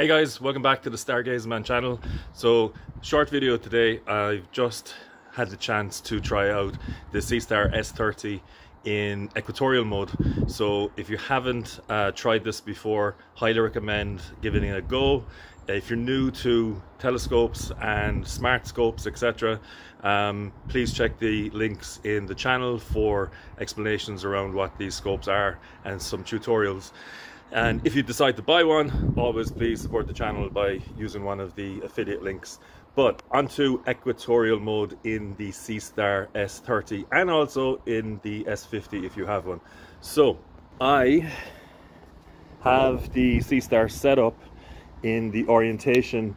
Hey guys, welcome back to the StargazerMan channel. So, short video today. I've just had the chance to try out the Seestar S30 in equatorial mode. So, if you haven't uh, tried this before, highly recommend giving it a go. If you're new to telescopes and smart scopes, etc., um, please check the links in the channel for explanations around what these scopes are and some tutorials. And if you decide to buy one, always please support the channel by using one of the affiliate links. But onto equatorial mode in the Seestar S30 and also in the S50 if you have one. So I have the Seestar set up in the orientation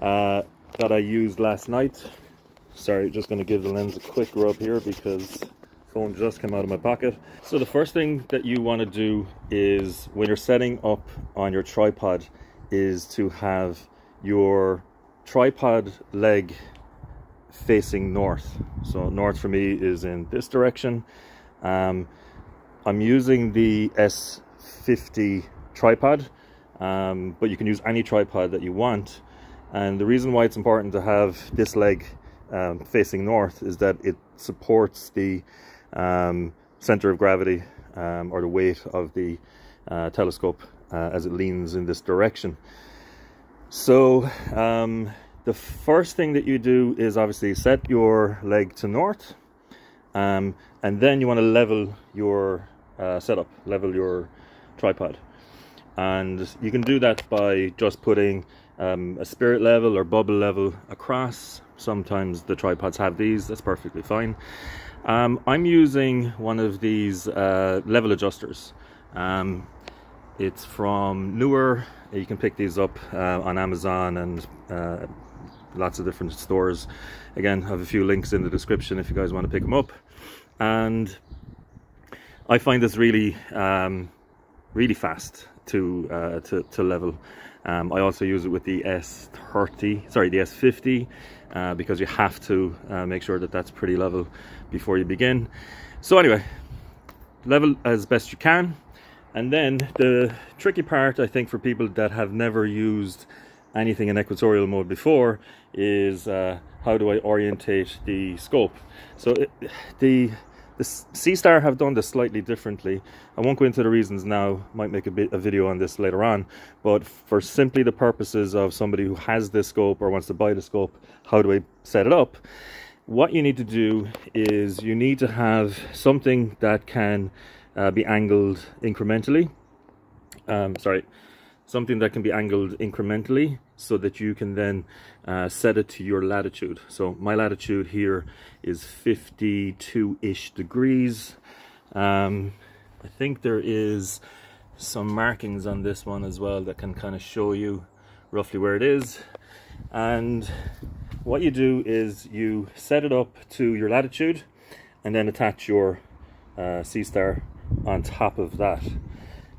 uh, that I used last night. Sorry, just going to give the lens a quick rub here because phone just came out of my pocket. So the first thing that you want to do is when you're setting up on your tripod is to have your tripod leg facing north. So north for me is in this direction. Um, I'm using the S50 tripod, um, but you can use any tripod that you want. And the reason why it's important to have this leg um, facing north is that it supports the um, center of gravity um, or the weight of the uh, telescope uh, as it leans in this direction. So um, the first thing that you do is obviously set your leg to north um, and then you want to level your uh, setup, level your tripod. And you can do that by just putting um, a spirit level or bubble level across. Sometimes the tripods have these, that's perfectly fine. Um, I'm using one of these uh, level adjusters. Um, it's from Neewer. You can pick these up uh, on Amazon and uh, lots of different stores. Again, I have a few links in the description if you guys want to pick them up. And I find this really, um, really fast to, uh, to, to level. Um, I also use it with the S30, sorry, the S50, uh, because you have to uh, make sure that that's pretty level before you begin. So anyway, level as best you can. And then the tricky part, I think, for people that have never used anything in equatorial mode before is uh, how do I orientate the scope. So it, the the Seestar have done this slightly differently. I won't go into the reasons now, might make a bit a video on this later on, but for simply the purposes of somebody who has this scope or wants to buy the scope, how do I set it up? What you need to do is you need to have something that can uh, be angled incrementally. Um, sorry, something that can be angled incrementally so that you can then uh, set it to your latitude. So my latitude here is 52-ish degrees. Um, I think there is some markings on this one as well that can kind of show you roughly where it is. And what you do is you set it up to your latitude and then attach your uh, Seestar on top of that.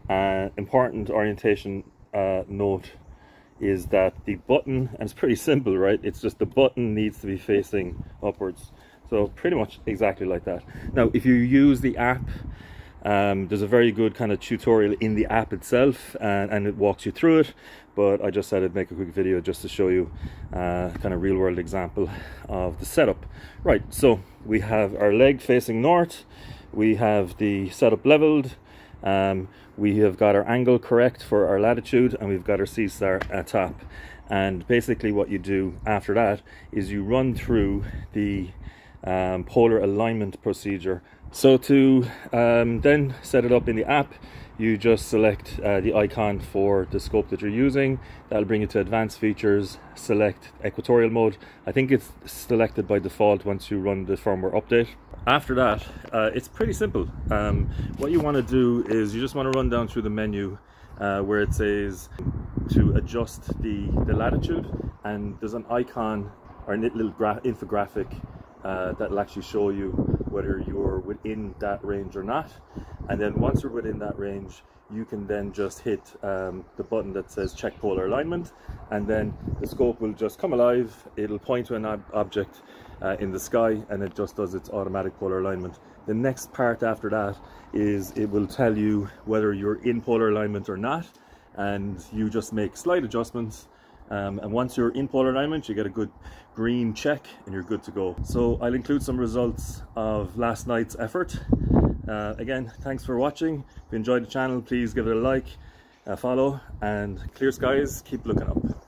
Uh, important orientation uh, note is that the button, and it's pretty simple, right? It's just the button needs to be facing upwards. So pretty much exactly like that. Now, if you use the app, um, there's a very good kind of tutorial in the app itself and, and, it walks you through it. But I just said I'd make a quick video just to show you uh, kind of real world example of the setup. Right, so we have our leg facing north. We have the setup leveled. Um, we have got our angle correct for our latitude and we've got our Seestar at top. And basically what you do after that is you run through the um, polar alignment procedure. So to um, then set it up in the app, you just select uh, the icon for the scope that you're using. That'll bring you to advanced features, select equatorial mode. I think it's selected by default once you run the firmware update. After that, uh, it's pretty simple. Um, what you want to do is you just want to run down through the menu uh, where it says to adjust the, the latitude and there's an icon or a little infographic uh, that'll actually show you whether you're within that range or not. And then once you're within that range, you can then just hit um, the button that says check polar alignment and then the scope will just come alive. It'll point to an ob object uh, in the sky and it just does its automatic polar alignment. The next part after that is it will tell you whether you're in polar alignment or not and you just make slight adjustments um, and once you're in polar alignment you get a good green check and you're good to go. So I'll include some results of last night's effort. Uh, again thanks for watching. If you enjoyed the channel please give it a like uh, follow and clear skies. Keep looking up